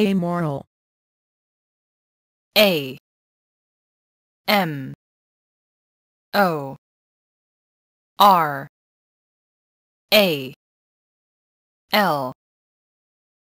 amoral A. M. O. R. A. L.